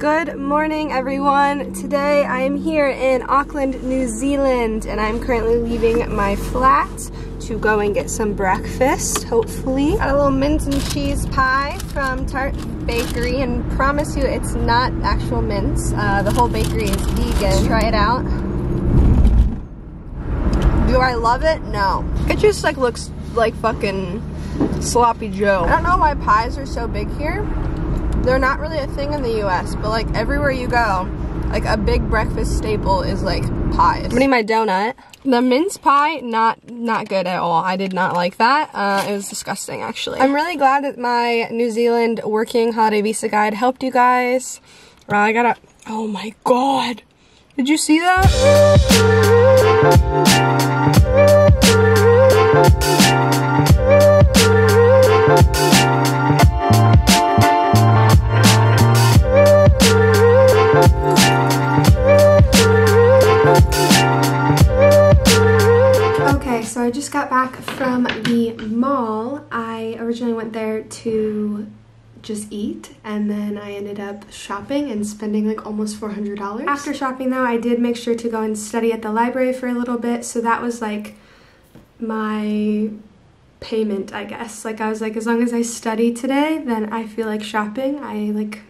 Good morning, everyone. Today I am here in Auckland, New Zealand, and I'm currently leaving my flat to go and get some breakfast, hopefully. Got a little mint and cheese pie from Tart Bakery, and promise you it's not actual mints. Uh, the whole bakery is vegan. Try it out. Do I love it? No. It just like looks like fucking sloppy joe. I don't know why pies are so big here. They're not really a thing in the US, but like everywhere you go, like a big breakfast staple is like pies. I'm eating my donut. The mince pie, not not good at all. I did not like that. Uh, it was disgusting, actually. I'm really glad that my New Zealand working holiday visa guide helped you guys. Uh, I gotta, oh my god. Did you see that? So I just got back from the mall. I originally went there to just eat and then I ended up shopping and spending like almost $400. After shopping though, I did make sure to go and study at the library for a little bit. So that was like my payment, I guess. Like I was like, as long as I study today, then I feel like shopping. I like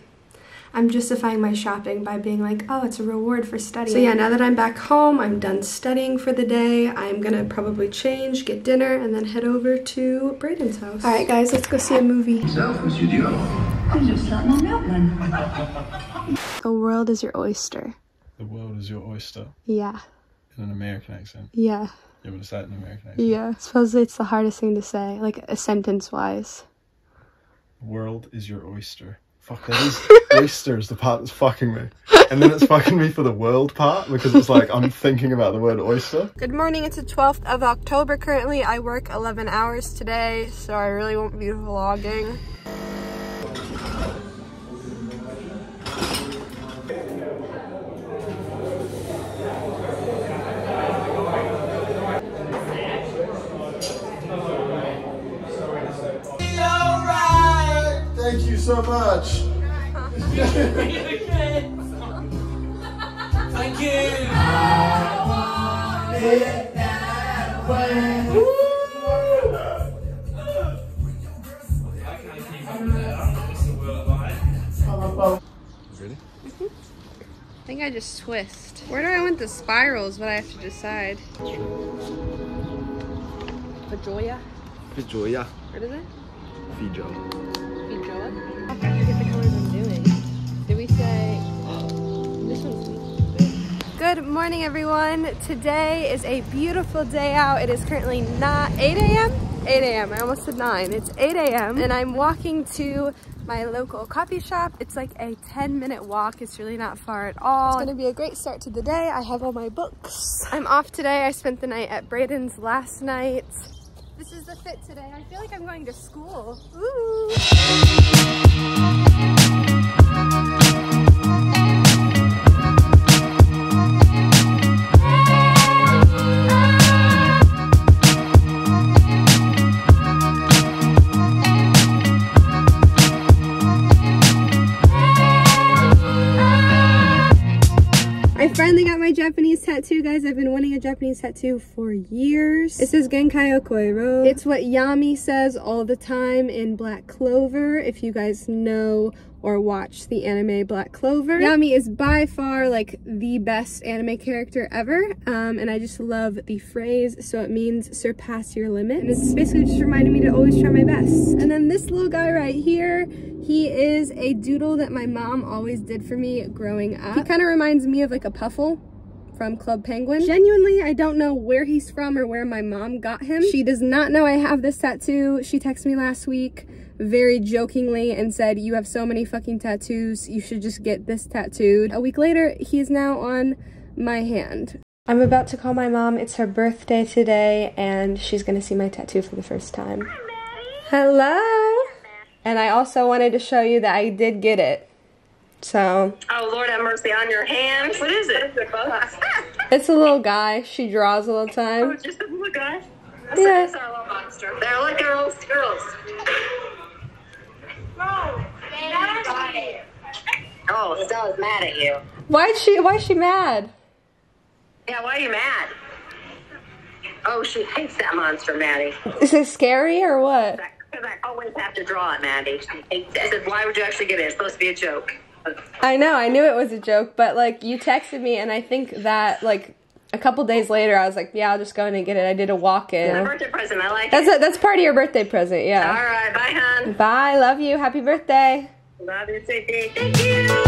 I'm justifying my shopping by being like, oh, it's a reward for studying. So yeah, now that I'm back home, I'm done studying for the day. I'm gonna probably change, get dinner, and then head over to Braden's house. All right, guys, let's go see a movie. Self, Monsieur Dion. You just like my milkman. The world is your oyster. The world is your oyster. Yeah, In an American accent. yeah, Yeah, but is that an American accent? yeah. Supposedly it's the hardest thing to say, like a sentence wise. The world is your oyster. Fuck, that is oyster is the part that's fucking me. And then it's fucking me for the world part because it's like I'm thinking about the word oyster. Good morning, it's the 12th of October currently. I work 11 hours today, so I really won't be vlogging. Thank you so much. Thank you. Ready? I think I just twist. Where do I want the spirals, but I have to decide. Pajoya? Fijoya. What is it? Fijo. Pajoya? I forget the colors I'm doing. Did we say... This one's Good morning, everyone. Today is a beautiful day out. It is currently not 8 a.m. 8 a.m. I almost said 9. It's 8 a.m. and I'm walking to my local coffee shop. It's like a 10 minute walk. It's really not far at all. It's gonna be a great start to the day. I have all my books. I'm off today. I spent the night at Braden's last night. This is the fit today. I feel like I'm going to school. Ooh. I finally got my Japanese tattoo, guys. I've been wanting a Japanese tattoo for years. It says Genkai o Koero. It's what Yami says all the time in Black Clover, if you guys know or watch the anime Black Clover. Yami is by far like the best anime character ever, um, and I just love the phrase, so it means surpass your limit. And it's basically just reminding me to always try my best. And then this little guy right here, he is a doodle that my mom always did for me growing up. He kind of reminds me of like a puffle from Club Penguin. Genuinely, I don't know where he's from or where my mom got him. She does not know I have this tattoo. She texted me last week very jokingly and said, you have so many fucking tattoos, you should just get this tattooed. A week later, he is now on my hand. I'm about to call my mom. It's her birthday today, and she's gonna see my tattoo for the first time. Hello! And I also wanted to show you that I did get it. So, Oh Lord, have mercy on your hands. What is it? it's a little guy. She draws all the oh, time. just a little guy. That's, Yeah. that's our little monster. They're like girls, girls. Oh, Stella's mad at you. Why'd she, why's she mad? Yeah, why are you mad? Oh, she hates that monster, Maddie. Is it scary or what? Because I always have to draw it, Maddie. She hates it. I said, why would you actually get it? It's supposed to be a joke. I know, I knew it was a joke, but like you texted me and I think that like a couple days later I was like, yeah, I'll just go in and get it. I did a walk in. birthday present. I like That's it. a, that's part of your birthday present, yeah. All right, Bye, hon. Bye, love you. Happy birthday. Love you. Thank you.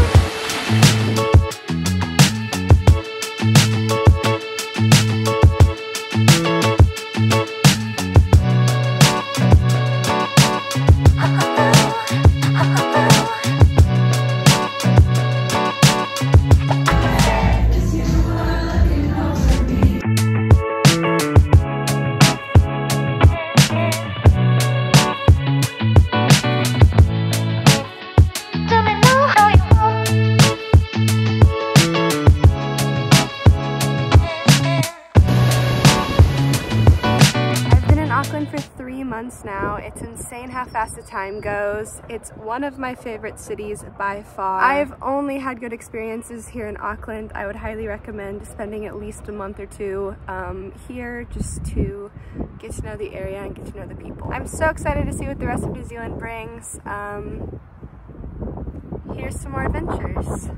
Now. It's insane how fast the time goes. It's one of my favorite cities by far. I've only had good experiences here in Auckland. I would highly recommend spending at least a month or two um, here just to get to know the area and get to know the people. I'm so excited to see what the rest of New Zealand brings. Um, here's some more adventures.